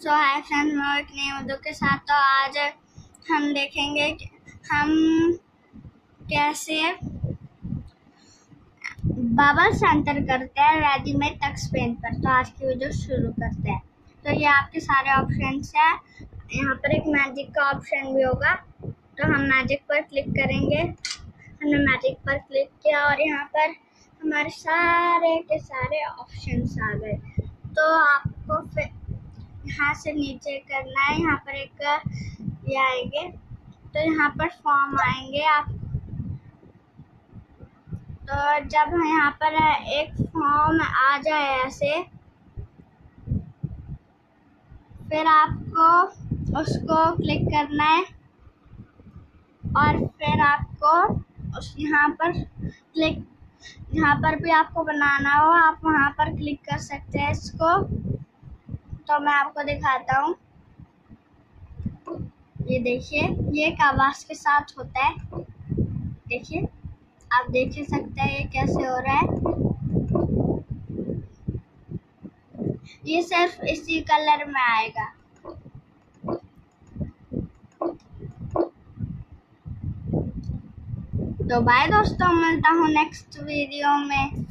सो hi friends मैं एक नए मुद्दों के साथ तो आज हम देखेंगे हम कैसे बबल सेंटर करते हैं रेडीमेड टक्स पेन पर। तो आज की वीडियो शुरू करते हैं। तो ये आपके सारे ऑप्शंस हैं। यहाँ पर एक मैजिक का ऑप्शन भी होगा। तो हम मैजिक पर क्लिक करेंगे। हमने मैजिक पर क्लिक किया और यहाँ पर हमारे सारे के सारे ऑप्शंस आ गए। तो आपको फिर यहाँ से नीचे करना है। यहाँ पर एक ये आएँगे। तो यहाँ पर फॉर्म आएँगे आप। तो जब यहाँ पर एक फॉर्म आ जाए ऐसे, फिर आपको उसको क्लिक करना है। और फिर आपको उस यहाँ पर क्लिक यहाँ पर भी आपको बनाना हो। आप वहाँ पर क्लिक कर सकते हैं इसको। तो मैं आपको दिखाता हूँ। ये देखिए, ये आवाज़ के साथ होता है। देखिए, आप देख ही सकते हैं ये कैसे हो रहा है। ये सिर्फ़ इसी कलर में आएगा। तो बाय दोस्तों, मिलता हूँ नेक्स्ट वीडियो में।